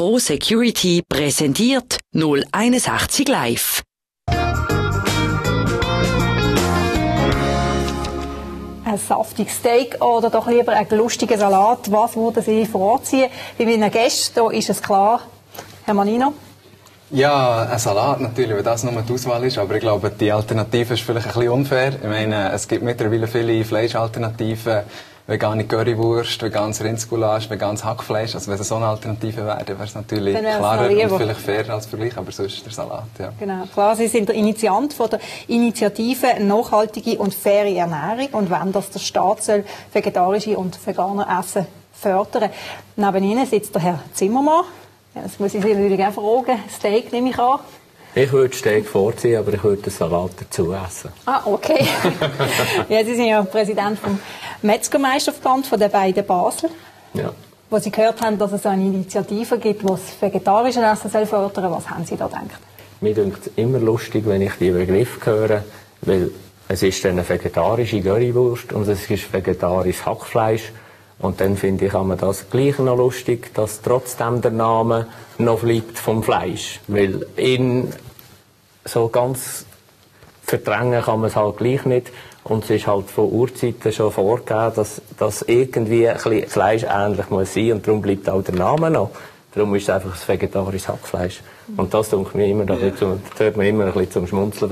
Pro Security präsentiert 061 Live. Ein saftiges Steak oder doch lieber einen lustigen Salat. Was würden Sie vorziehen? Bei meinen Gästen ist es klar. Herr Manino? Ja, ein Salat natürlich, weil das nur die Auswahl ist. Aber ich glaube, die Alternative ist vielleicht ein bisschen unfair. Ich meine, es gibt mittlerweile viele Fleischalternativen. Vegane Currywurst, veganes Rindsgulasch, veganes Hackfleisch. Also wenn es so eine Alternative wäre, wäre es natürlich klarer und vielleicht fairer als Vergleich. Aber so ist der Salat, ja. Genau. Klar, Sie sind der Initiant von der Initiative Nachhaltige und faire Ernährung und wenn das der Staat soll vegetarische und vegane Essen fördern. Neben Ihnen sitzt der Herr Zimmermann. Jetzt muss ich Sie natürlich auch fragen. Steak nehme ich an. Ich würde Steak vorziehen, aber ich würde den Salat dazu essen. Ah, okay. ja, Sie sind ja Präsident vom Metzgermeisterverband von den beiden Basel. Ja. Wo Sie gehört haben, dass es eine Initiative gibt, die das vegetarische Essen soll fördern Was haben Sie da gedacht? Mir klingt es immer lustig, wenn ich die Begriff höre, weil es ist eine vegetarische Currywurst und es ist vegetarisches Hackfleisch. Und dann finde ich man das gleich noch lustig, dass trotzdem der Name noch bleibt vom Fleisch. Weil ihn so ganz verdrängen kann man es halt gleich nicht. Und es ist halt von Urzeiten schon vorgegeben, dass das irgendwie ein bisschen fleischähnlich muss sein und darum bleibt auch der Name noch. Darum ist es einfach das vegetarische Hackfleisch. Und das tut mir immer, ein bisschen, das mir immer ein bisschen zum Schmunzeln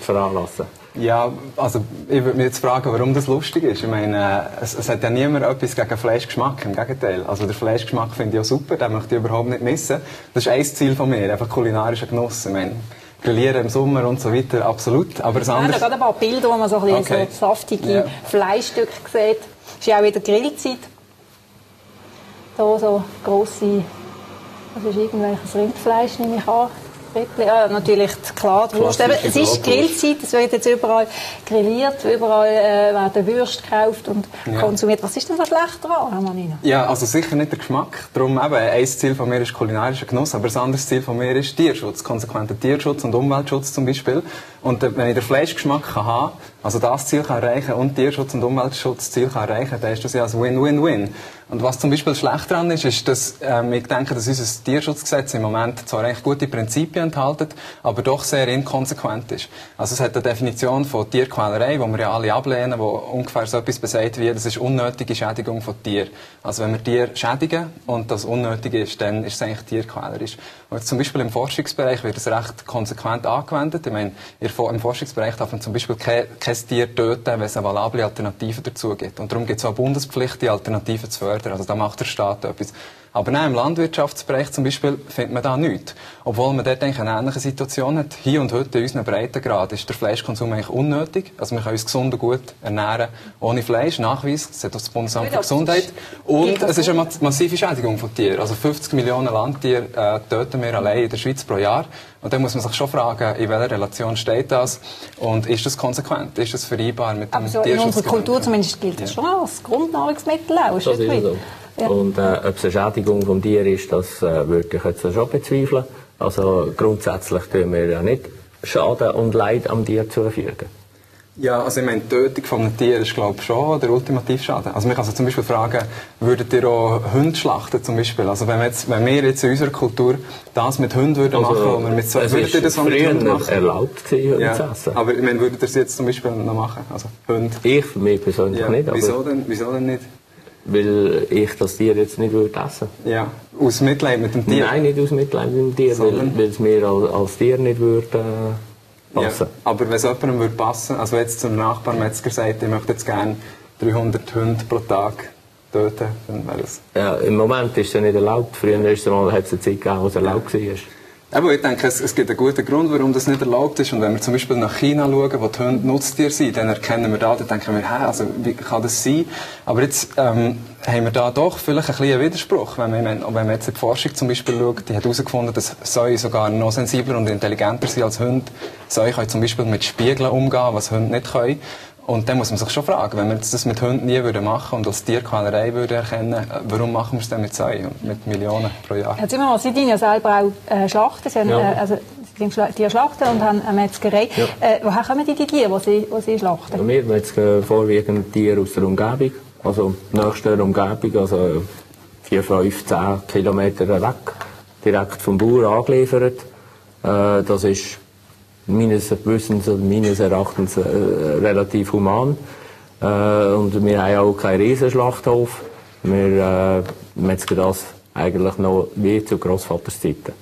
veranlassen. Ja, also ich würde mich jetzt fragen, warum das lustig ist. Ich meine, es, es hat ja niemand etwas gegen Fleischgeschmack, im Gegenteil. Also der Fleischgeschmack finde ich auch super, den möchte ich überhaupt nicht missen. Das ist ein Ziel von mir, einfach kulinarischer Genuss. Ich meine, Grillieren im Sommer und so weiter, absolut. Aber das andere... Ja, da gerade ein paar Bilder, wo man so, ein bisschen okay. so saftige ja. Fleischstücke sieht. Ist ja auch wieder Grillzeit. Hier so grosse, das ist irgendwelches Rindfleisch, nehme ich an. Ja, natürlich, klar, die Wurst. Eben, es ist Grillzeit, es wird jetzt überall grilliert, überall äh, werden Würste gekauft und ja. konsumiert. Was ist denn so schlecht daran, Herr Manina? Ja, also sicher nicht der Geschmack. Darum eben, ein Ziel von mir ist kulinarischer Genuss, aber ein anderes Ziel von mir ist Tierschutz, konsequenter Tierschutz und Umweltschutz zum Beispiel. Und äh, wenn ich den Fleischgeschmack kann haben also das Ziel kann erreichen und Tierschutz und Umweltschutzziel kann erreichen, dann ist das ja ein Win-Win-Win. Und was zum Beispiel schlecht daran ist, ist, dass ähm, ich denke, dass unser Tierschutzgesetz im Moment zwar eigentlich gute Prinzipien enthält, aber doch sehr inkonsequent ist. Also es hat eine Definition von Tierquälerei, die wir ja alle ablehnen, wo ungefähr so etwas besagt wie, das ist unnötige Schädigung von Tieren. Also wenn wir Tiere schädigen und das unnötig ist, dann ist es eigentlich tierquälerisch. Und zum Beispiel im Forschungsbereich wird es recht konsequent angewendet. Ich meine, im Forschungsbereich darf man zum Beispiel kein, kein Tier töten, wenn es eine valable Alternative dazu gibt. Und darum gibt es auch Bundespflicht, die Alternative zu fördern. Also da macht der Staat etwas. Aber nein, im Landwirtschaftsbereich zum Beispiel findet man da nichts. Obwohl man dort eigentlich eine ähnliche Situation hat. Hier und heute in unseren Breitengrad ist der Fleischkonsum eigentlich unnötig. Also wir können uns gesund und gut ernähren ohne Fleisch. Nachweis, das hat das Bundesamt für Gesundheit. Und es ist eine massive Schädigung von Tieren. Also 50 Millionen Landtiere äh, töten wir allein in der Schweiz pro Jahr. Und dann muss man sich schon fragen, in welcher Relation steht das und ist das konsequent, ist das vereinbar mit dem Aber so in unserer Kultur zumindest gilt das ja. schon als Grundnahrungsmittel auch. Das ist so. Ja. Und äh, ob es eine Schädigung vom Tier ist, das äh, würde ich jetzt schon bezweifeln. Also grundsätzlich tun wir ja nicht Schaden und Leid am Tier zufügen. Ja, also ich meine, die Tötung von einem Tier ist, glaube ich, schon der Ultimativschaden. Also man kann sich zum Beispiel fragen, würdet ihr auch Hunde schlachten zum Beispiel? Also wenn wir jetzt, wenn wir jetzt in unserer Kultur das mit Hunden würden also, machen, oder mit so, würdet ihr das auch mit Hunden machen? erlaubt gewesen, Hunde ja. zu essen. Aber ich meine, würdet ihr es jetzt zum Beispiel noch machen? Also Hunde? Ich, mich persönlich ja. nicht. Wieso denn, wieso denn nicht? Weil ich das Tier jetzt nicht würde essen Ja, aus Mitleid mit dem Tier? Nein, nicht aus Mitleid mit dem Tier, weil, weil es mir als, als Tier nicht würde äh, passen. Ja, aber wenn es jemandem würde passen, also jetzt zum Nachbarmetzger sagt, ich möchte jetzt gerne 300 Hunde pro Tag töten, dann wäre das... Ja, im Moment ist es ja nicht erlaubt. Früher hat es eine Zeit gegeben, wo es erlaubt war. Aber ich denke, es, es, gibt einen guten Grund, warum das nicht erlaubt ist. Und wenn wir zum Beispiel nach China schauen, wo die Hunde Nutztiere sind, dann erkennen wir da, dann denken wir, hä, also wie kann das sein? Aber jetzt ähm, haben wir da doch vielleicht ein bisschen Widerspruch. Wenn man, wenn man jetzt in die Forschung zum Beispiel schaut, die hat herausgefunden, dass Säue sogar noch sensibler und intelligenter sind als Hunde. Säue können zum Beispiel mit Spiegeln umgehen, was Hunde nicht können. Und dann muss man sich schon fragen, wenn wir das mit Hunden nie würden machen und als Tierquälerei würden erkennen, warum machen wir es dann mit Säuen, mit Millionen pro Jahr? Herr Zimmermann, Sie dienen ja selber auch äh, Schlachten, Sie, haben, ja. äh, also, Sie sind Tierschlachten und haben eine Metzgerei. Ja. Äh, woher kommen die, die Tiere, die Sie, die Sie schlachten? Ja, wir metzgen vorwiegend Tiere aus der Umgebung, also nächster Umgebung, also 4, 5, 10 Kilometer weg. direkt vom Bauer angeliefert. Äh, das ist meines Wissens oder meines Erachtens äh, relativ human. Äh, und wir haben auch keinen Riesenschlachthof. Wir äh, metzgen das eigentlich noch wie zu Grossvaters Zeiten.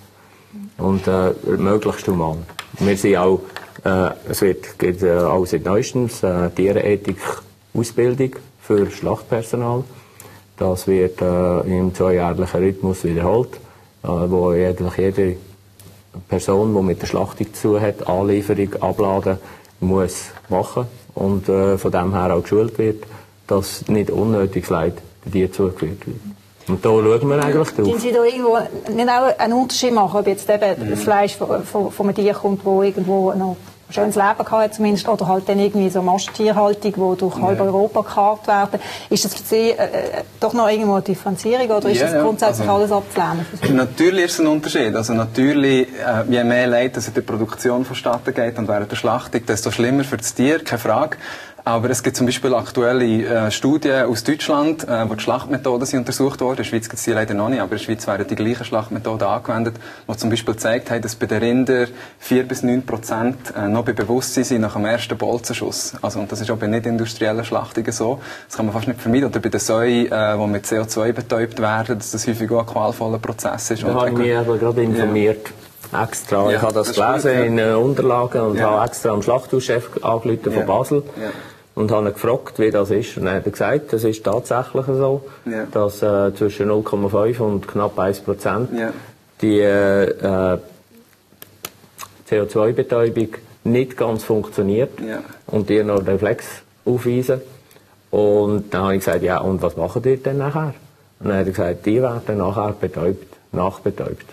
Und äh, möglichst human. Wir sind auch, äh, es wird, gibt äh, auch seit neuestens äh, Tierethik-Ausbildung für Schlachtpersonal. Das wird äh, im zweijährlichen Rhythmus wiederholt, äh, wo eigentlich jede Person, die mit der Schlachtung zu hat, Anlieferung, Abladen, muss machen und äh, von dem her auch geschult wird, dass nicht unnötiges Leid Tieren zugeführt wird. Und da schauen wir eigentlich drauf. Können Sie da irgendwo nicht auch einen Unterschied machen, ob jetzt eben das Fleisch von, von, von einem Tier kommt, das irgendwo noch schönes Leben gehabt zumindest, oder halt dann irgendwie so Masttierhaltung, die durch halb Europa gekarrt werden. Ist das für Sie äh, doch noch irgendwo eine Differenzierung oder ist Ja, das ja, grundsätzlich also- alles abzulehnen? Natürlich ist es ein Unterschied. Also natürlich, äh, je mehr Leid das in der Produktion vonstatten geht und während der Schlachtung, desto schlimmer für das Tier, keine Frage. Aber es gibt zum Beispiel aktuelle äh, Studien aus Deutschland, äh, wo die Schlachtmethoden sind untersucht wurden. In der Schweiz gibt es die leider noch nicht, aber in der Schweiz werden die gleichen Schlachtmethoden angewendet, die zum Beispiel gezeigt haben, dass bei den Rindern 4 bis 9 Prozent äh, noch bei Bewusstsein sind nach dem ersten Bolzenschuss. Also, und das ist auch bei nicht industriellen Schlachtungen so. Das kann man fast nicht vermeiden. Oder bei den Säuen, äh, die mit CO2 betäubt werden, dass das häufig auch ein qualvoller Prozess ist. Da habe ich mich aber gerade informiert. Extra. Ja, ich habe das, das gelesen ja. in äh, Unterlagen und Ja. habe extra am Schlachthauschef angerufen Ja. von Basel. Und habe ihn gefragt, wie das ist. Und er hat gesagt, das ist tatsächlich so, Ja. dass äh, zwischen 0,5 und knapp 1 Prozent Ja. die äh, äh, CO2-Betäubung nicht ganz funktioniert Ja. und die noch Reflex aufweisen. Und dann habe ich gesagt, ja, und was machen die denn nachher? Und dann hat er gesagt, die werden nachher betäubt, nachbetäubt.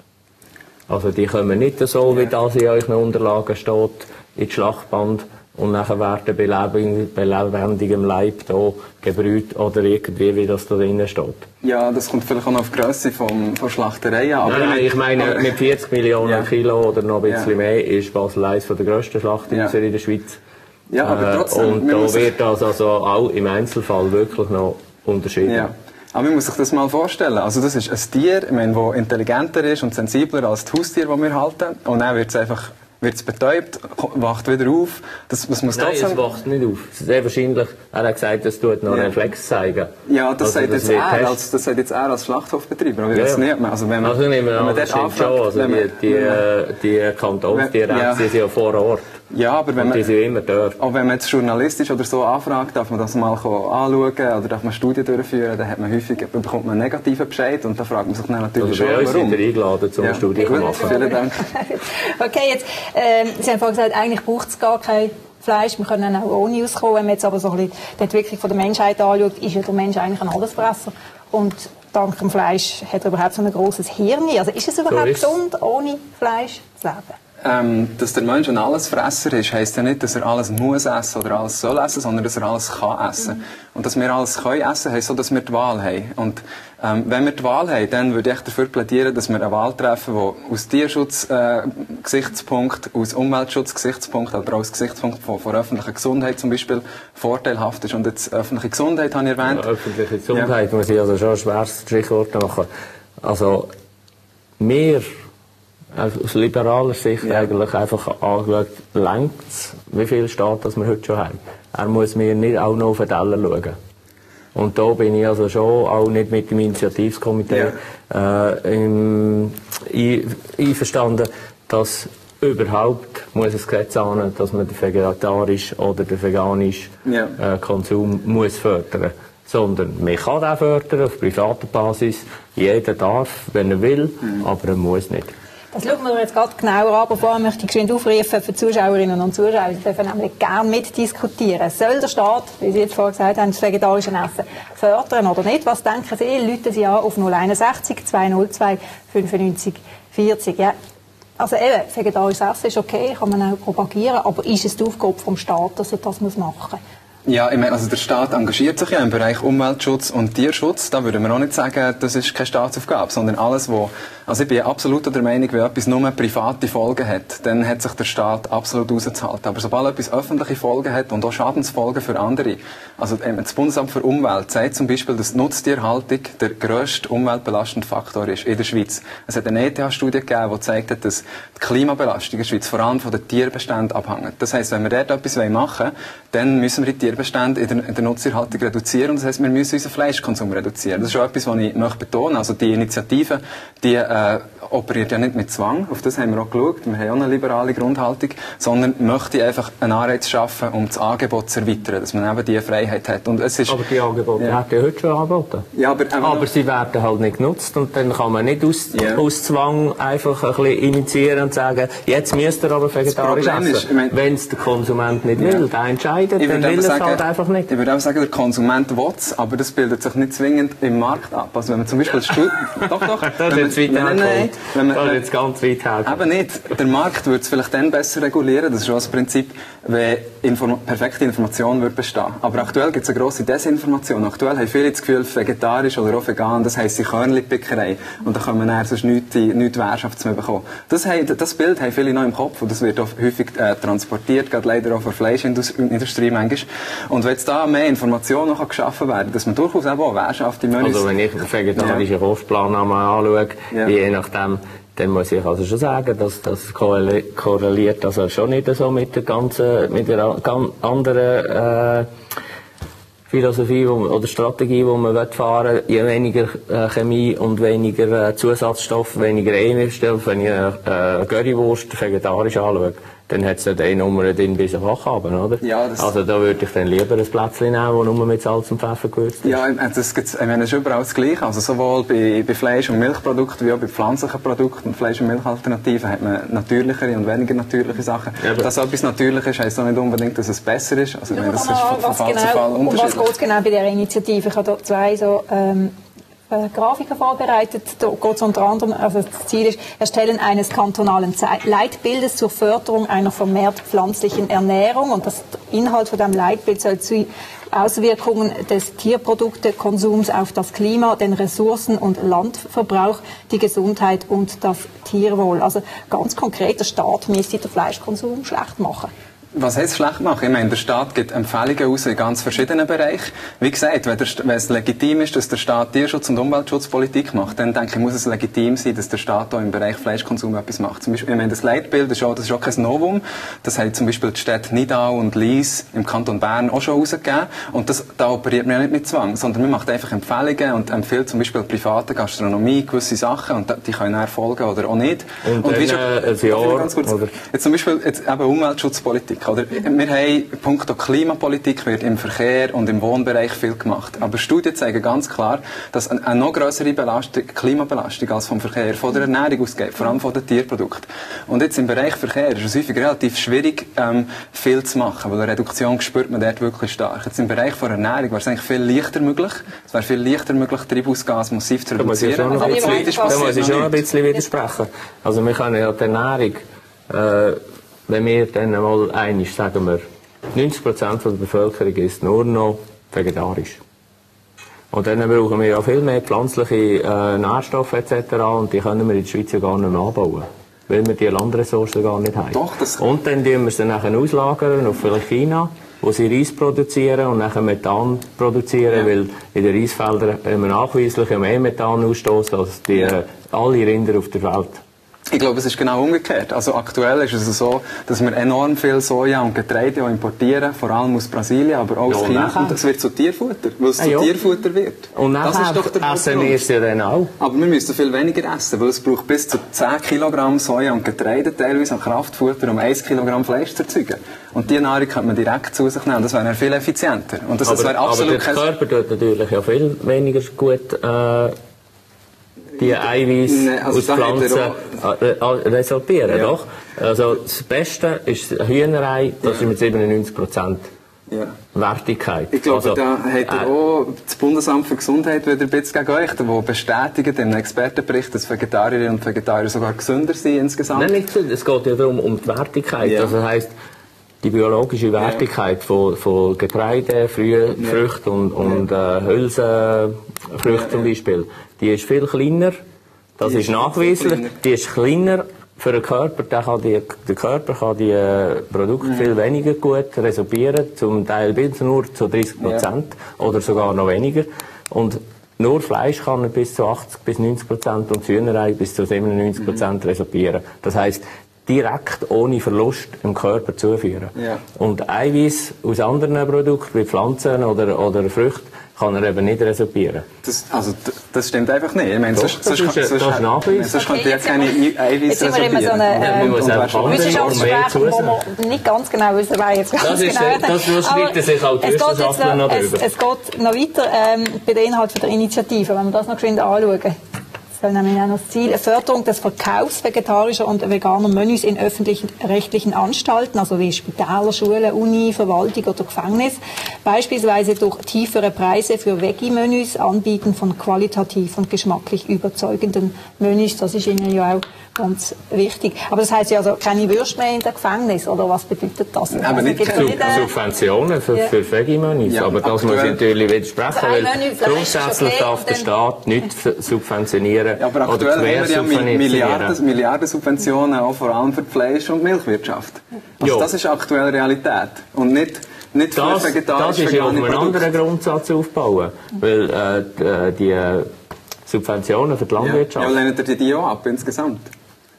Also die kommen nicht so, wie das in euren Unterlagen steht, ins Schlachtband und nachher werden bei lebend- bei lebendigem Leib da gebrüht oder irgendwie, wie das da drinnen steht. Ja, das kommt vielleicht auch noch auf die Grösse vom, von Schlachtereien an. Nein, nein, ich meine, mit 40 Millionen Ja. Kilo oder noch ein bisschen Ja. mehr ist Basel eines der grössten Schlachthäuser Ja. in der Schweiz. Ja, aber Äh, trotzdem, Und da wird das also auch im Einzelfall wirklich noch unterschieden. Ja. Aber man muss sich das mal vorstellen. Also das ist ein Tier, ich meine, das intelligenter ist und sensibler als die Haustiere, die wir halten. Und dann wird es einfach wird's betäubt, ko- wacht wieder auf. Das, das muss Nein, trotzdem... es wacht nicht auf. Sehr wahrscheinlich, er hat gesagt, es tut noch Ja. Reflex zeigen. Ja, das, Also sagt jetzt wird er als, das sagt jetzt er als Schlachthofbetreiber. Aber Ja, ja. nicht. Also wenn man, Also nehmen wir wenn an, man das dort stimmt schon. anfragt, Also wenn die, man- die, wenn man- äh, die Kantonsdirekte Ja. die sind ja vor Ort. Ja, aber wenn man... sind immer dort. Auch wenn man jetzt journalistisch oder so anfragt, darf man das mal anschauen oder darf man Studien durchführen, dann hat man häufig, bekommt man einen negativen Bescheid und dann fragt man sich dann natürlich Also schon, bei uns sind warum. wir eingeladen, zum Ja. Studie zu machen. Vielen Dank. Okay, jetzt, ähm, Sie haben vorhin gesagt, eigentlich braucht es gar kein Fleisch. Wir können auch ohne auskommen. Wenn man jetzt aber so ein bisschen die Entwicklung von der Menschheit anschaut, ist ja der Mensch eigentlich ein Allesfresser. Und dank dem Fleisch hat er überhaupt so ein grosses Hirn. Also ist es überhaupt ist es. gesund, ohne Fleisch zu leben? Ähm, dass der Mensch ein Allesfresser ist, heisst ja nicht, dass er alles muss essen oder alles soll essen, sondern dass er alles kann essen. Und dass wir alles können essen, heisst so, dass wir die Wahl haben. Und ähm, wenn wir die Wahl haben, dann würde ich dafür plädieren, dass wir eine Wahl treffen, die aus Tierschutz-Gesichtspunkt, aus Umweltschutz-Gesichtspunkt, aber auch aus Gesichtspunkt von, von öffentlicher Gesundheit zum Beispiel vorteilhaft ist. Und jetzt öffentliche Gesundheit habe ich erwähnt. Öffentliche Gesundheit muss ich also schon ein schweres Stichwort machen. Also, wir, aus liberaler Sicht Ja. eigentlich einfach angeschaut, längt wie viel steht, das wir heute schon haben. Er muss mir nicht auch noch auf den Teller schauen. Und da bin ich also schon auch nicht mit dem Initiativskomitee äh, im, ein, einverstanden, dass überhaupt muss es Gesetz an, dass man den vegetarisch oder den veganisch Ja. äh, Konsum muss fördern. Sondern man kann den fördern auf privater Basis. Jeder darf, wenn er will, aber er muss nicht. Das schauen wir jetzt gerade genauer an, vorher möchte ich geschwind aufrufen für Zuschauerinnen und Zuschauer. Sie dürfen nämlich gerne mitdiskutieren. Soll der Staat, wie Sie jetzt vorher gesagt haben, das vegetarische Essen fördern oder nicht? Was denken Sie? Leuten Sie an auf 061 202 95 40. Ja. Also eben, vegetarisches Essen ist okay, kann man auch propagieren, aber ist es die Aufgabe vom Staat, dass er das machen muss? Ja, ich meine, also der Staat engagiert sich ja im Bereich Umweltschutz und Tierschutz. Da würde man auch nicht sagen, das ist keine Staatsaufgabe, sondern alles, was Also ich bin absolut der Meinung, wenn etwas nur private Folgen hat, dann hat sich der Staat absolut rauszuhalten. Aber sobald etwas öffentliche Folgen hat und auch Schadensfolgen für andere, also das Bundesamt für Umwelt sagt zum Beispiel, dass Nutztierhaltung der grösste umweltbelastende Faktor ist in der Schweiz. Es hat eine ETH-Studie gegeben, die zeigt, dass die Klimabelastung in der Schweiz vor allem von den Tierbeständen abhängt. Das heisst, wenn wir dort etwas machen wollen, dann müssen wir die Tierbestände in der, in der Nutztierhaltung reduzieren. Das heisst, wir müssen unseren Fleischkonsum reduzieren. Das ist auch etwas, was ich möchte betonen. Also die Initiative, die äh, operiert ja nicht mit Zwang. Auf das haben wir auch geschaut. Wir haben auch eine liberale Grundhaltung, sondern möchte einfach einen Anreiz schaffen, um das Angebot zu erweitern, dass man eben diese Freiheit hat. Und es ist, aber die Angebote ja. werden ja heute schon angeboten. Ja, aber, aber sie werden halt nicht genutzt und dann kann man nicht aus, ja. aus Zwang einfach ein bisschen initiieren und sagen, jetzt müsst ihr aber vegetarisch essen. Wenn es der Konsument nicht will, der entscheidet, dann will er es halt einfach nicht. Ich würde auch sagen, der Konsument will es, aber das bildet sich nicht zwingend im Markt ab. Also wenn man zum Beispiel... doch, doch. das ist jetzt weit nein, nein, wenn man, das ist jetzt ganz weit her. Eben nicht. Der Markt würde es vielleicht dann besser regulieren, das ist auch das Prinzip, wenn Inform perfekte Information würde bestehen. Aber aktuell gibt es eine grosse Desinformation. Aktuell haben viele das Gefühl, vegetarisch oder auch vegan, das heisst, sie Körnlipickerei. Und da können wir dann sonst nichts, nichts Währschafts mehr bekommen. Das, das Bild haben viele noch im Kopf und das wird auch häufig äh, transportiert, gerade leider auch von der Fleischindustrie manchmal. Und wenn jetzt da mehr Informationen noch geschaffen werden, dass man durchaus auch Währschaft im Also wenn ich den vegetarischen ja. Kostplan anschaue, ja. je nachdem, dann muss ich also schon sagen, dass das korreliert also schon nicht so mit der ganzen, mit der ganz anderen äh, Philosophie wo, oder Strategie, die man fahren will. Je weniger äh, Chemie und weniger äh, Zusatzstoff, weniger E-Stoff, wenn ich äh, Currywurst vegetarisch anschaue, dann hat es dort eine Nummer drin bis auf Wachhaben, oder? Ja, das also da würde ich dann lieber ein Plätzchen nehmen, das nur mit Salz und Pfeffer gewürzt ist. Ja, das gibt's, ich meine, es ist überall das Gleiche. Also sowohl bei, bei Fleisch- und Milchprodukten wie auch bei pflanzlichen Produkten und Fleisch- und Milchalternativen hat man natürlichere und weniger natürliche Sachen. Ja, dass etwas natürlich ist, heisst auch nicht unbedingt, dass es besser ist. Also ich meine, das ist von, von Fall genau, zu Fall unterschiedlich. Geht es genau bei dieser Initiative? Ich habe da zwei so... Ähm äh, Grafiken vorbereitet. Da geht es unter anderem, also das Ziel ist Erstellen eines kantonalen Leitbildes zur Förderung einer vermehrt pflanzlichen Ernährung. Und das Inhalt von dem Leitbild soll zu Auswirkungen des Tierproduktekonsums auf das Klima, den Ressourcen- und Landverbrauch, die Gesundheit und das Tierwohl. Also ganz konkret, der Staat müsste den Fleischkonsum schlecht machen. Was heißt schlecht machen? Ich meine, der Staat gibt Empfehlungen aus in ganz verschiedenen Bereichen. Wie gesagt, wenn, der, wenn, es legitim ist, dass der Staat Tierschutz- und Umweltschutzpolitik macht, dann denke ich, muss es legitim sein, dass der Staat auch im Bereich Fleischkonsum etwas macht. Zum Beispiel, ich meine, das Leitbild ist auch, das ist auch kein Novum. Das haben zum Beispiel die Städte Nidau und Lies im Kanton Bern auch schon rausgegeben. Und das, da operiert man ja nicht mit Zwang, sondern man macht einfach Empfehlungen und empfiehlt zum Beispiel private Gastronomie gewisse Sachen und die können dann folgen oder auch nicht. Und, und dann, wie schon, äh, ein Jahr, ganz kurz, jetzt zum Beispiel jetzt eben Umweltschutzpolitik. Politik. Oder? Wir haben, punkto Klimapolitik wird im Verkehr und im Wohnbereich viel gemacht. Aber Studien zeigen ganz klar, dass eine, eine noch größere Belastung, Klimabelastung als vom Verkehr, von der Ernährung ausgeht, vor allem von den Tierprodukten. Und jetzt im Bereich Verkehr ist es häufig relativ schwierig, ähm, viel zu machen, weil eine Reduktion spürt man dort wirklich stark. Jetzt im Bereich von Ernährung wäre es eigentlich viel leichter möglich. Es wäre viel leichter möglich, Treibhausgas massiv zu reduzieren. Da muss ich schon, ein bisschen widersprechen. Also wir können ja die Ernährung äh, wenn wir dann einmal einig sagen wir, 90 Prozent der Bevölkerung ist nur noch vegetarisch. Und dann brauchen wir ja viel mehr pflanzliche äh, Nährstoffe etc. Und die können wir in der Schweiz ja gar nicht mehr anbauen. Weil wir die Landressourcen gar nicht haben. Doch, das und dann tun wir es dann nachher auslagern auf vielleicht China, wo sie Reis produzieren und nachher Methan produzieren, ja. weil in den Reisfeldern haben wir nachweislich mehr Methan ausstoßen als die, äh, alle Rinder auf der Welt. Ich glaube, es ist genau umgekehrt. Also aktuell ist es so, dass wir enorm viel Soja und Getreide importieren, vor allem aus Brasilien, aber auch aus China. Und das wird zu Tierfutter, weil es ah, zu ja. Tierfutter wird. Und nachher das ist doch der essen wir es ja dann auch. Aber wir müssen viel weniger essen, weil es braucht bis zu 10 Kilogramm Soja und Getreide teilweise an Kraftfutter, um 1 Kilogramm Fleisch zu erzeugen. Und diese Nahrung könnte man direkt zu sich nehmen. Das wäre viel effizienter. Und das, aber, das wäre absolut aber der Körper tut natürlich ja viel weniger gut äh, die Eiweiß also aus Pflanzen äh, äh, resultieren, ja. doch? Also das Beste ist Hühnerei, das ja. ist mit 97 Prozent. Ja. Wertigkeit. Ich glaube, also, da hat er äh, auch das Bundesamt für Gesundheit wieder ein bisschen gegen euch, wo bestätigt im Expertenbericht, dass Vegetarier und Vegetarier sogar gesünder sind insgesamt. Nein, nicht gesünder. Es geht ja darum, um die Wertigkeit. Ja. Also das heisst, die biologische Wertigkeit ja. von, von Getreide, Frühe, ja. Früchten und, und äh, Hülsenfrüchte zum Beispiel, die ist viel kleiner Das ist ist kleiner. Die ist kleiner für den Körper. Der, kann die, der Körper kann die äh, Produkte viel weniger gut resorbieren, zum Teil bis nur zu 30 Prozent oder sogar noch weniger. Und nur Fleisch kann er bis zu 80 bis 90 Prozent und Hühnerei bis zu 97 Prozent resorbieren. Das heißt direkt ohne Verlust im Körper zuführen. Ja. Und Eiweiß aus anderen Produkten, wie Pflanzen oder, oder Früchten, kann er eben nicht resorbieren. Das, also, das stimmt einfach nicht. Ich meine, Doch, sonst, das sonst, ist- sonst, das ist nachgewiesen. sonst Okay, könnte ja jetzt keine Eiweiß jetzt sind wir immer so eine, resorbieren. äh, Wissenschaftsgespräch, Armee wo wir nicht ganz genau wissen, wer jetzt ganz Das ist, genau das streiten sich auch die es Wissenschaftler noch es, drüber. es geht noch weiter ähm, bei den Inhalten der Initiative, wenn wir das noch geschwind anschauen. Soll nämlich auch das Ziel, Förderung des Verkaufs vegetarischer und veganer Menüs in öffentlichen rechtlichen Anstalten, also wie Spitäler, Schulen, Uni, Verwaltung oder Gefängnis, beispielsweise durch tiefere Preise für Veggie-Menüs, Anbieten von qualitativ und geschmacklich überzeugenden Menüs, das ist Ihnen ja auch ganz wichtig. Aber das heißt ja also keine Würste mehr in den Gefängnis, oder was bedeutet das? Aber Also, nicht äh, Subventionen für, Ja. für Veggie-Menüs. Ja, aber das muss ich natürlich widersprechen, Also ein weil grundsätzlich okay darf der Staat nicht subventionieren Ja, aber oder aktuell haben wir ja Mi- quersubventionieren. Milliarden, Milliarden Subventionen, auch vor allem für die Fleisch- und Milchwirtschaft. Also Ja. das ist aktuell Realität. Und nicht, nicht für Das, vegetarische das ist ja auf einem Produkte. anderen Grundsatz aufbauen. Weil äh, die, äh, die äh, Subventionen für die Ja, Landwirtschaft, ja, lehnen ihr die auch ab insgesamt?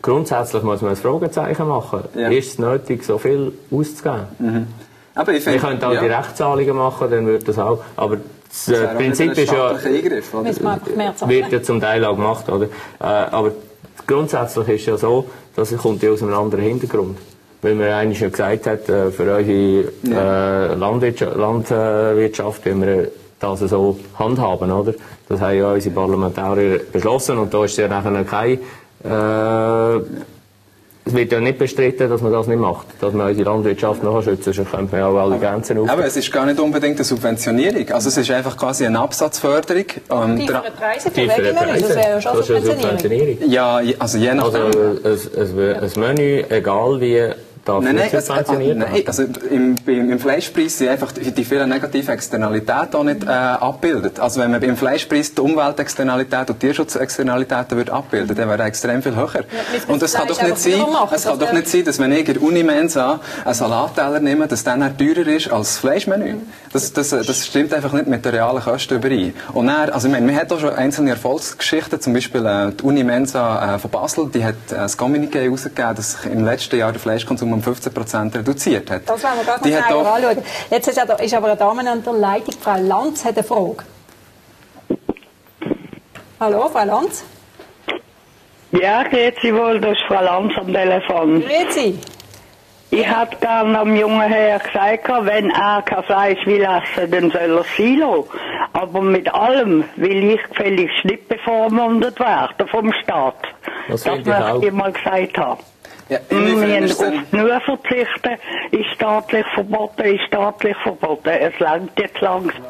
Grundsätzlich muss man ein Fragezeichen machen. Ja. Ist es nötig, so viel auszugeben? Aber ich Wir finde, könnten auch ja, Direktzahlungen machen, dann wird das auch. Aber das, äh, das auch Prinzip ist ja, Eingriff, wir wird ja zum Teil auch gemacht, oder? Äh, aber grundsätzlich ist ja so, dass es kommt ja aus einem anderen Hintergrund. Weil man eigentlich schon gesagt hat, äh, für eure äh, Landwirtschaft, Landwirtschaft wollen wir das so handhaben, oder? Das haben ja unsere Parlamentarier beschlossen und da ist ja nachher kein, äh, es wird ja nicht bestritten, dass man das nicht macht, dass man unsere Landwirtschaft noch schützen, sonst könnte man ja auch alle Grenzen auf. Aber es ist gar nicht unbedingt eine Subventionierung. Also es ist einfach quasi eine Absatzförderung. Ähm, Tiefere dra- Preise für Tiefere Veggie-Menüs, das wäre ja schon das ist eine Subventionierung. Ja, also je Also nachdem. ein, ein, ein Menü, egal wie, darf Nein, nein, nicht subventioniert nein, werden. also im, im Fleischpreis sind einfach die, die vielen negativen Externalitäten auch nicht äh, abbildet. Also wenn man beim Fleischpreis die Umweltexternalität und Tierschutzexternalitäten würde abbilden, dann wäre er extrem viel höher. wir und es das kann doch nicht sein, machen, es kann das doch nicht sein, dass wenn ich in der Unimensa einen Salatteller nehme, dass der dann teurer ist als das Fleischmenü. Das, das, äh, das stimmt einfach nicht mit den realen Kosten überein. Und dann, also ich meine, man hat auch schon einzelne Erfolgsgeschichten, zum Beispiel äh, die Unimensa äh, von Basel, die hat äh, das Communiqué herausgegeben, dass im letzten Jahr der Fleischkonsum um 15% reduziert hat. Das wollen wir gerade Die noch hat genauer auch- anschauen. Jetzt ist, aber- ist aber eine Dame an der Leitung. Frau Lanz hat eine Frage. Hallo, Frau Lanz. Ja, grüezi wohl, das ist Frau Lanz am Telefon. Grüezi. Ich hätte gerne am jungen Herr gesagt, wenn er kein Fleisch will essen, dann soll er Silo. Aber mit allem will ich gefälligst nicht bevormundet werden vom Staat. Das das möchte ich mal gesagt haben. Ja, Wir müssen nur verzichten, ist staatlich verboten, ist staatlich verboten. Es langt jetzt langsam.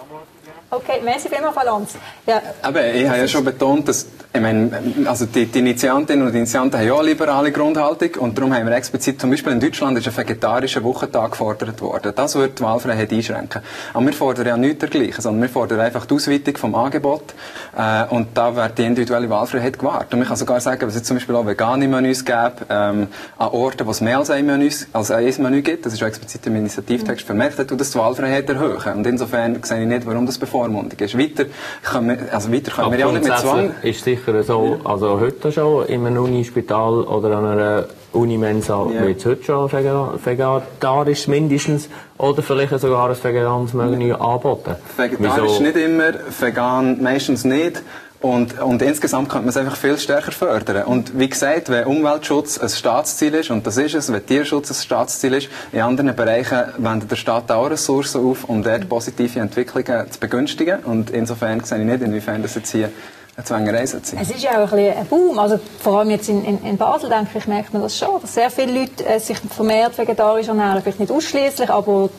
Okay, merci vielmals, Lanz. Ja, aber ich habe ja schon betont, dass ich meine, also die, die Initiantinnen und Initianten haben ja eine liberale Grundhaltung und darum haben wir explizit, zum Beispiel in Deutschland ist ein vegetarischer Wochentag gefordert worden. Das würde die Wahlfreiheit einschränken. Aber wir fordern ja nichts dergleichen, sondern wir fordern einfach die Ausweitung vom Angebot äh, und da wird die individuelle Wahlfreiheit gewahrt. Und man kann sogar sagen, dass es zum Beispiel auch vegane Menüs gäbe, ähm, an Orten, wo es mehr als ein Menü, als ein Menü gibt, das ist auch explizit im Initiativtext vermerkt, tut das die Wahlfreiheit erhöhen. Und insofern sehe ich nicht, warum das Bevormundung ist. Weiter können wir, also weiter können Aber wir ja auch nicht mit Zwang ist sicher so, also heute schon in einem Unispital oder an einer Unimensa Ja. wird es heute schon vegetarisch mindestens oder vielleicht sogar ein veganes Menü angeboten. Vegetarisch Wieso? nicht immer, vegan meistens nicht. Und, und insgesamt könnte man es einfach viel stärker fördern. Und wie gesagt, wenn Umweltschutz ein Staatsziel ist, und das ist es, wenn Tierschutz ein Staatsziel ist, in anderen Bereichen wendet der Staat auch Ressourcen auf, um dort positive Entwicklungen zu begünstigen. Und insofern sehe ich nicht, inwiefern das jetzt hier eine Zwängerei sein Es ist ja auch ein, bisschen ein Boom. Also, vor allem jetzt in, in, in Basel, denke ich, merkt man das schon, dass sehr viele Leute äh, sich vermehrt vegetarisch ernähren. Vielleicht nicht ausschließlich, aber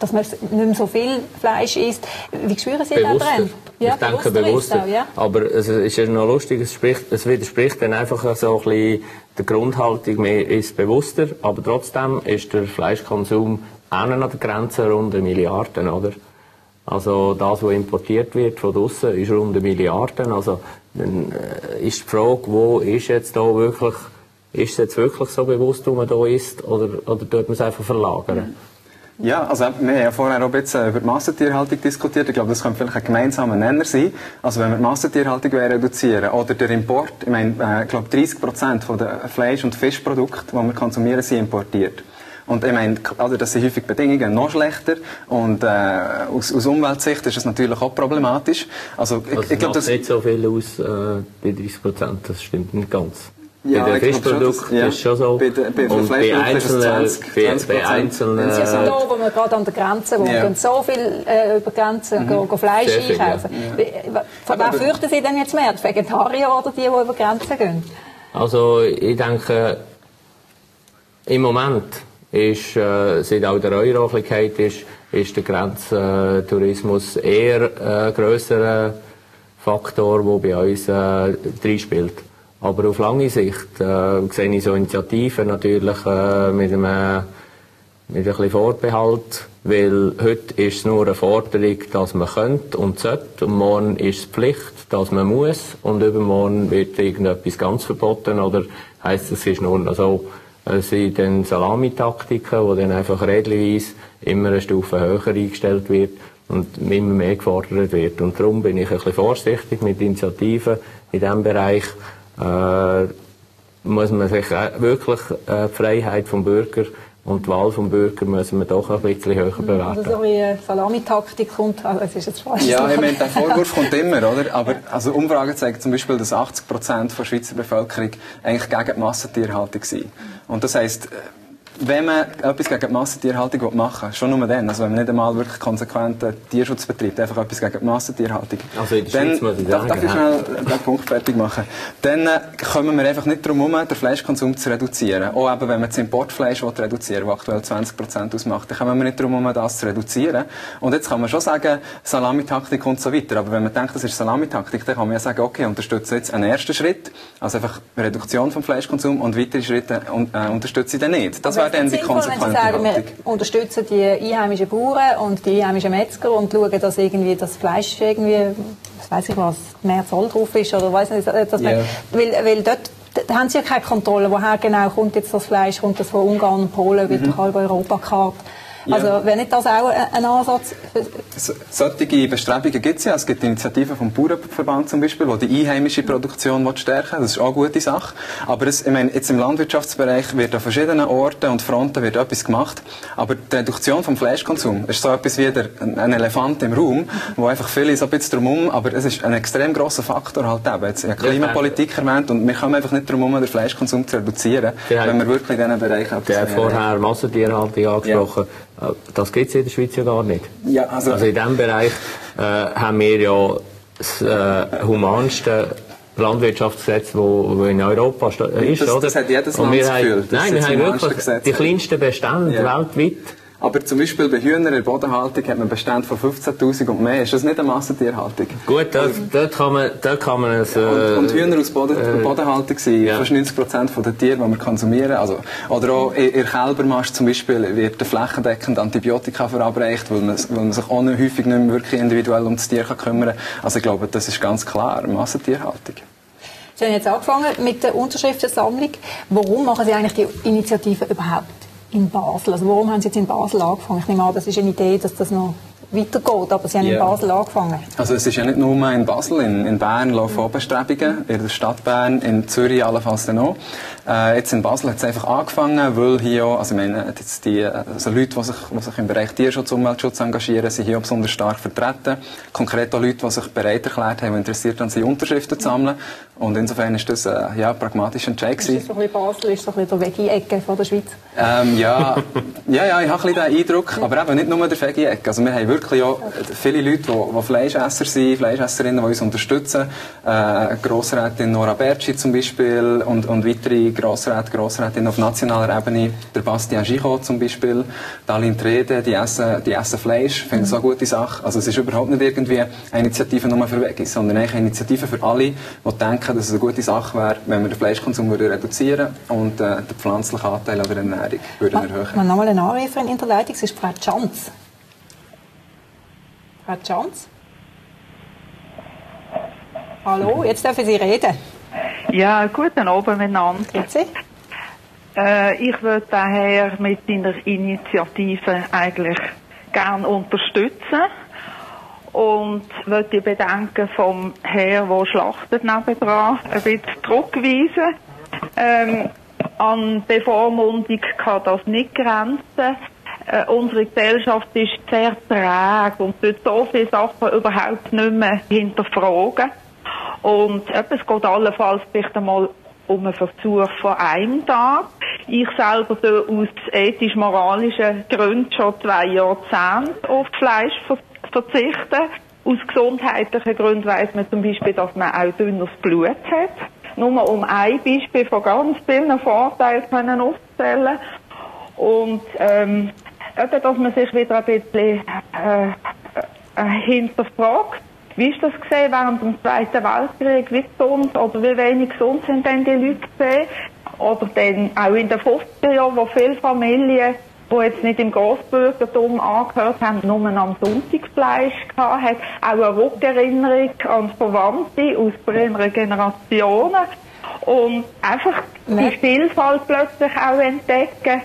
dass man nicht mehr so viel Fleisch isst. Wie spüren Sie den. Trend? Ja, ich denke bewusster auch, ja. Aber es ist ja noch lustig, es, spricht, es widerspricht dann einfach so ein bisschen der Grundhaltung, man ist bewusster, aber trotzdem ist der Fleischkonsum auch an der Grenze rund eine Milliarde, oder? Also das, was importiert wird von draussen, ist rund eine Milliarde. Also dann äh, ist die Frage, wo ist jetzt da wirklich, ist es jetzt wirklich so bewusst, wo man da ist, oder, oder tut man es einfach verlagern? Ja, also wir haben ja vorher auch ein bisschen über die Massentierhaltung diskutiert. Ich glaube, das könnte vielleicht ein gemeinsamer Nenner sein. Also wenn wir die Massentierhaltung reduzieren oder der Import, ich meine, äh, ich glaube 30 Prozent der Fleisch- und Fischprodukte, die wir konsumieren, sind importiert. Und ich meine, also das sind häufig Bedingungen noch schlechter und äh, aus, aus Umweltsicht ist es natürlich auch problematisch. Also, ich, also ich glaube, das nicht so viel aus, äh, die 30 Prozent, das stimmt nicht ganz. Ja, bei den Fischprodukten ja. ist schon so. Bei, de, bei und bei einzelnen, 20, 20 bei, einzelnen Sie sind da, wo wir gerade an der Grenze wohnen, ja. so viel äh, über Grenzen mhm. go, go Fleisch Sehr einkaufen. Viel, ja. Von wer fürchten Sie denn jetzt mehr? Die Vegetarier oder die, die über Grenzen gehen? Also ich denke, im Moment ist, äh, seit auch der Euro ist, ist der Grenztourismus eher ein äh, grösserer Faktor, der bei uns äh, spielt. Aber auf lange Sicht äh, sehe ich so Initiativen natürlich äh, mit, einem, mit ein bisschen Vorbehalt, weil heute ist es nur eine Forderung, dass man könnte und sollte. Und morgen ist es Pflicht, dass man muss. Und übermorgen wird irgendetwas ganz verboten. Oder heisst es ist nur noch so, es sind dann Salamitaktiken, wo dann einfach regelweise immer eine Stufe höher eingestellt wird und immer mehr gefordert wird. Und darum bin ich ein bisschen vorsichtig mit Initiativen in diesem Bereich, äh, muss man sich wirklich äh, die Freiheit vom Bürger und die Wahl vom Bürger müssen wir doch ein bisschen höher also bewerten. Also so wie eine Salamitaktik kommt, also es ist jetzt falsch. Ja, ich meine, der Vorwurf kommt immer, oder? Aber also Umfragen zeigen zum Beispiel, dass 80 Prozent der Schweizer Bevölkerung eigentlich gegen die Massentierhaltung sind. Und das heisst, wenn man etwas gegen die Massentierhaltung machen will, schon nur dann, also wenn man nicht einmal wirklich konsequenten Tierschutz betreibt, einfach etwas gegen die Massentierhaltung, also in der dann, Schweiz muss ich sagen, darf ich schnell den Punkt fertig machen, dann äh, kommen wir einfach nicht darum herum, den Fleischkonsum zu reduzieren. Auch eben, wenn man das Importfleisch reduzieren will, das aktuell 20% ausmacht, dann kommen wir nicht darum herum, das zu reduzieren. Und jetzt kann man schon sagen, Salamitaktik und so weiter, aber wenn man denkt, das ist Salamitaktik, dann kann man ja sagen, okay, unterstütze jetzt einen ersten Schritt, also einfach Reduktion vom Fleischkonsum und weitere Schritte äh, unterstütze ich dann nicht. Das wäre dann die konsequente sagen, wir unterstützen die einheimischen Bauern und die einheimischen Metzger und schauen, dass irgendwie das Fleisch irgendwie, was weiß ich was, mehr Zoll drauf ist oder weiß nicht, dass yeah. man, weil, weil dort da haben sie ja keine Kontrolle, woher genau kommt jetzt das Fleisch, kommt das von Ungarn und Polen, wird mhm. halb Europa gekauft. Also ja. wäre nicht das auch ein Ansatz? So, solche Bestrebungen gibt es ja. Es gibt Initiativen vom Bauernverband zum Beispiel, die die einheimische Produktion stärken Das ist auch eine gute Sache. Aber es, ich meine, jetzt im Landwirtschaftsbereich wird an verschiedenen Orten und Fronten wird etwas gemacht. Aber die Reduktion vom Fleischkonsum ist so etwas wie der, ein Elefant im Raum, wo einfach viele so ein bisschen drumherum, aber es ist ein extrem grosser Faktor halt eben. Jetzt, ich habe Klimapolitik erwähnt und wir kommen einfach nicht darum herum, den Fleischkonsum zu reduzieren, wenn wir wirklich in diesen Bereichen etwas... Der vorher Massentierhaltung angesprochen. Ja. Äh, das gibt es in der Schweiz ja gar nicht. Ja, also, also in diesem Bereich äh, haben wir ja das äh, humanste Landwirtschaftsgesetz, wo, wo in Europa ist, das, oder? Das hat jedes Land das Gefühl. Nein, wir haben wirklich die kleinsten Bestände ja. weltweit. Aber zum Beispiel bei Hühnern in der Bodenhaltung hat man Bestände von 15.000 und mehr. Ist das nicht eine Massentierhaltung? Gut, dort, dort kann man, dort kann man es, äh, und, und, Hühner aus Boden, äh, Bodenhaltung sind ja. fast 90 Prozent der Tiere, die wir konsumieren. Also, oder auch in, in Kälbermast zum Beispiel wird flächendeckend Antibiotika verabreicht, weil man, weil man sich auch nicht, häufig nicht mehr wirklich individuell um das Tier kann kümmern kann. Also ich glaube, das ist ganz klar Massentierhaltung. Sie haben jetzt angefangen mit der Unterschriftensammlung. Warum machen Sie eigentlich die Initiative überhaupt? In Basel. Also warum haben Sie jetzt in Basel angefangen? Ich nehme an, das ist eine Idee, dass das noch weitergeht, aber Sie haben yeah. in Basel angefangen. Also es ist ja nicht nur in Basel, in, in Bern laufen auch Bestrebungen, in der Stadt Bern, in Zürich allenfalls dann auch. Äh, jetzt in Basel hat es einfach angefangen, weil hier auch, also ich meine, jetzt die also Leute, die sich, die sich im Bereich Tierschutz und Umweltschutz engagieren, sind hier besonders stark vertreten. Konkret auch Leute, die sich bereit erklärt haben, interessiert an sie Unterschriften zu sammeln. Und insofern ist das äh, ja, pragmatischer Entscheid gewesen. Ist das so ein bisschen Basel, ist so ein bisschen der Veggie-Ecke von der Schweiz? Ähm, ja, ja, ja, ich habe ein bisschen den Eindruck, aber eben nicht nur der Veggie-Ecke. Also wir haben wirklich auch viele Leute, die, die Fleischesser sind, Fleischesserinnen, die uns unterstützen. Äh, Grossrätin Nora Berci zum Beispiel und, und weitere Grossräte, Grossrätinnen auf nationaler Ebene, der Bastian Gichot zum Beispiel, Dalin Trede, die essen, die essen Fleisch, finde ich so eine gute Sache. Also es ist überhaupt nicht irgendwie eine Initiative nur für Veggies, sondern eigentlich eine Initiative für alle, die denken, dass es eine gute Sache wäre, wenn wir den Fleischkonsum würde reduzieren und äh, den pflanzlichen Anteil an der Ernährung würden erhöhen. Man nochmal einen Anrufer in der Leitung, es ist Frau Schanz. Die Chance. Hallo, jetzt dürfen Sie reden. Ja, guten Abend miteinander. Grüezi. Äh, ich würde daher mit deiner Initiative eigentlich gern unterstützen und würde die Bedenken vom Herr, der schlachtet nebendran, ein bisschen zurückweisen. Ähm, an Bevormundung kann das nicht grenzen. Äh, unsere Gesellschaft ist sehr träge und tut so viele Sachen überhaupt nicht mehr hinterfragen. Und es geht allenfalls vielleicht einmal um einen Versuch von einem Tag. Ich selber tue aus ethisch-moralischen Gründen schon zwei Jahrzehnte auf Fleisch verzichten. Aus gesundheitlichen Gründen weiss man zum Beispiel, dass man auch dünneres Blut hat. Nur um ein Beispiel von ganz vielen Vorteilen können aufzählen. Und ähm, eben, dass man sich wieder ein bisschen äh, äh, hinterfragt. Wie ist das gesehen während dem Zweiten Weltkrieg? Wie gesund oder wie wenig gesund sind denn die Leute gesehen? Oder dann auch in den 50er Jahren, wo viele Familien, die jetzt nicht im Großbürgertum angehört haben, nur am Sonntag Fleisch gehabt hat. Auch eine Rückerinnerung an Verwandte aus früheren Generationen. Und einfach die Vielfalt plötzlich auch entdecken.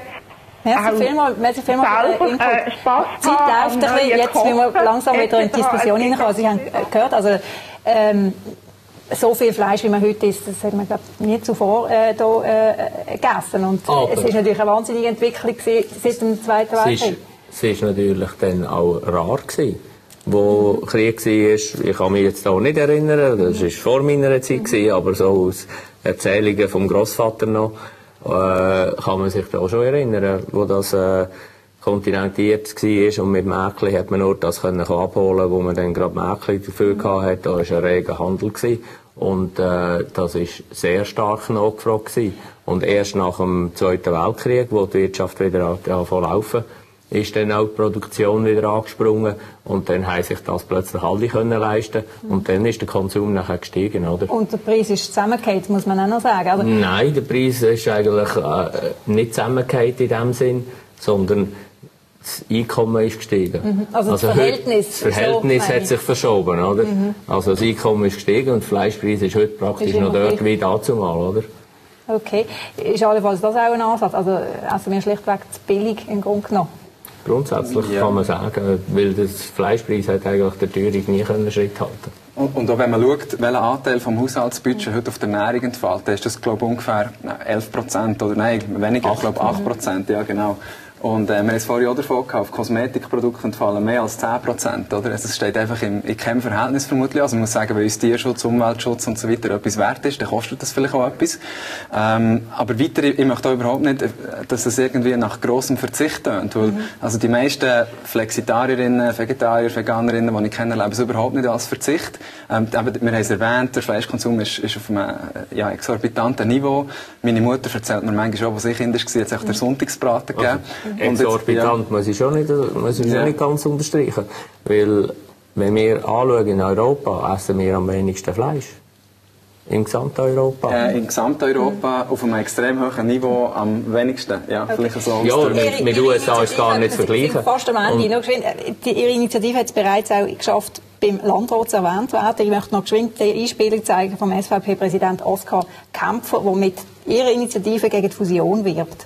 Merci vielmals, merci vielmals selber, äh, Spaß Zeit läuft ein bisschen, jetzt müssen wir langsam wieder in die Diskussion hineinkommen. Sie haben gehört, also ähm, so viel Fleisch, wie man heute isst, das hat man glaub, nie zuvor äh, da, äh, gegessen. Und Aber es ist natürlich eine wahnsinnige Entwicklung seit dem Zweiten Weltkrieg. Es ist natürlich dann auch rar gewesen wo mhm. Krieg war. Ich kann mich jetzt auch nicht erinnern, das war vor meiner Zeit, gewesen, aber so aus Erzählungen vom Großvater noch, kann man sich da schon erinnern, wo das äh, kontinentiert war und mit Mäkli hat man nur das können abholen, wo man dann gerade Mäkli dafür mhm. hatte. Da war ein reger Handel gewesen. und äh, das ist sehr stark nachgefragt gewesen. Und erst nach dem Zweiten Weltkrieg, wo die Wirtschaft wieder anfangen laufen, ist dann auch die Produktion wieder angesprungen und dann haben sich das plötzlich alle können leisten und dann ist der Konsum nachher gestiegen, oder? Und der Preis ist zusammengefallen, muss man auch noch sagen, oder? Nein, der Preis ist eigentlich äh, nicht zusammengefallen in dem Sinn, sondern das Einkommen ist gestiegen. Mhm. Also, das also Verhältnis, das Verhältnis so hat sich verschoben, oder? Mhm. Also das Einkommen ist gestiegen und der Fleischpreis ist heute praktisch ist noch dort wie dazu mal, oder? Okay. Ist allenfalls das auch ein Ansatz? Also essen wir schlichtweg zu billig im Grunde genommen? Grundsätzlich ja. kann man sagen, weil das Fleischpreis hat eigentlich der Teuerung nie können Schritt halten und, und auch wenn man schaut, welchen Anteil vom Haushaltsbudget heute auf der Ernährung entfällt, ist das glaube ich ungefähr 11 Prozent oder nein, weniger, ich glaube 8 Prozent, ja genau. Und äh, wir haben es vorhin auch davon gehabt, auf Kosmetikprodukte entfallen mehr als 10 Prozent, oder? Also es steht einfach im, in keinem Verhältnis vermutlich. Also man muss sagen, wenn uns Tierschutz, Umweltschutz und so weiter etwas wert ist, dann kostet das vielleicht auch etwas. Ähm, aber weiter, ich möchte auch überhaupt nicht, äh, dass es irgendwie nach grossem Verzicht tönt, weil, mhm. also die meisten Flexitarierinnen, Vegetarier, Veganerinnen, die ich kenne, leben es überhaupt nicht als Verzicht. Ähm, wir haben es erwähnt, der Fleischkonsum ist, ist auf einem, äh, ja, exorbitanten Niveau. Meine Mutter erzählt mir manchmal schon, was ich Kinder war, hat es auch der Sonntagsbraten gegeben. Also. Exorbitant ja. muss ich schon nicht, muss ich ja. nicht ganz unterstreichen. Weil, wenn wir anschauen in Europa, essen wir am wenigsten Fleisch. Im Gesamteuropa? Äh, Im Gesamteuropa auf einem extrem hohen Niveau am wenigsten. Ja, okay. vielleicht so ja mit, mit USA ist gar nicht zu vergleichen. Fast am Ende. Noch geschwind, die, Ihre Initiative hat es bereits auch geschafft, beim Landrat zu erwähnt werden. Ich möchte noch geschwind die Einspielung zeigen vom SVP-Präsident Oskar Kämpfer, der mit Ihrer Initiative gegen die Fusion wirbt.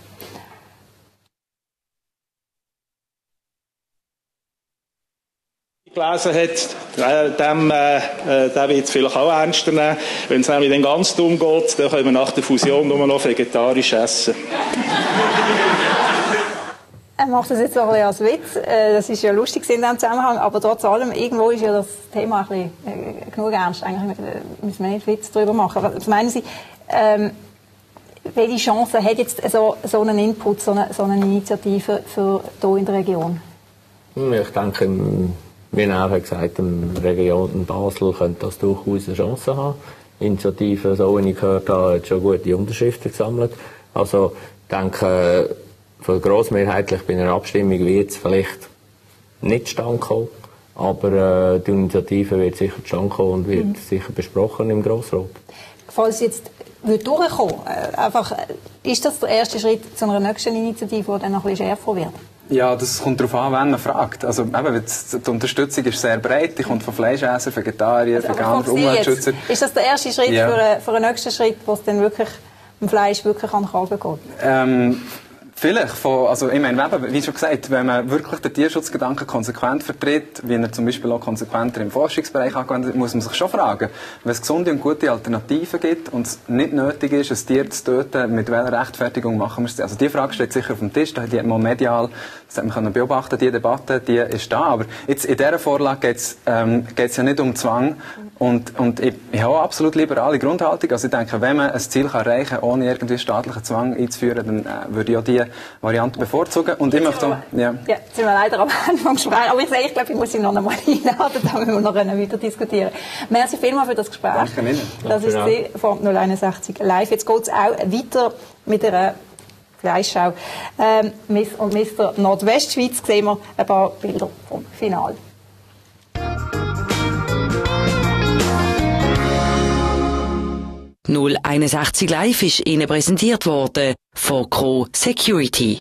Gelesen hat, dem, äh, äh der wird es vielleicht auch ernster nehmen. Wenn es nämlich dann ganz dumm geht, dann können wir nach der Fusion nur noch vegetarisch essen. Er macht das jetzt auch ein bisschen als Witz. Äh, das ist ja lustig in diesem Zusammenhang, aber trotz allem, irgendwo ist ja das Thema ein bisschen äh, genug ernst. Eigentlich müssen wir nicht Witz darüber machen. Was meinen Sie, ähm, welche Chance hat jetzt so, so einen Input, so eine, so eine Initiative für hier in der Region? Hm, ich denke, wie er hat gesagt, im Region Basel könnte das durchaus eine Chance haben. Initiative, so wie ich gehört habe, hat schon gute Unterschriften gesammelt. Also, ich denke, für grossmehrheitlich bei einer Abstimmung wird es vielleicht nicht stand kommen. Aber äh, die Initiative wird sicher stand kommen und wird mhm. sicher besprochen im Grossrat. Falls jetzt wird durchkommen, äh, einfach, äh, ist das der erste Schritt zu einer nächsten Initiative, die dann noch ein bisschen schärfer wird? Ja, das kommt darauf an, wen man fragt. Also, eben, die Unterstützung ist sehr breit. Die kommt von Fleischessern, Vegetarier, also, Veganer, Umweltschützer. Ist das der erste Schritt ja. für, einen, für einen nächsten Schritt, wo es dann wirklich dem Fleisch wirklich an den Kragen geht? Ähm, Vielleicht von, also ich meine, wie schon gesagt, wenn man wirklich den Tierschutzgedanken konsequent vertritt, wie er zum Beispiel auch konsequenter im Forschungsbereich angewendet muss man sich schon fragen, wenn es gesunde und gute Alternativen gibt und es nicht nötig ist, ein Tier zu töten, mit welcher Rechtfertigung machen wir es? Also die Frage steht sicher auf dem Tisch, die hat man medial, das hat man beobachten, die Debatte, die ist da, aber jetzt in dieser Vorlage geht es ähm, ja nicht um Zwang und, und ich, ich habe absolut liberale Grundhaltung, also ich denke, wenn man ein Ziel kann erreichen kann, ohne irgendwie staatlichen Zwang einzuführen, dann äh, würde ich auch die Variante bevorzugen. Und ich möchte ja. ja, jetzt sind wir leider am Anfang Gespräch, aber ich sehe, ich glaube, ich muss ihn noch einmal einladen, damit wir noch weiter diskutieren Merci vielmals für das Gespräch. Danke Ihnen. Das ist die von 061 live. Jetzt geht es auch weiter mit einer Fleischschau. Ähm, Miss und Mr. Nordwestschweiz sehen wir ein paar Bilder vom Finale. 061 Live ist Ihnen präsentiert worden von Crow Security.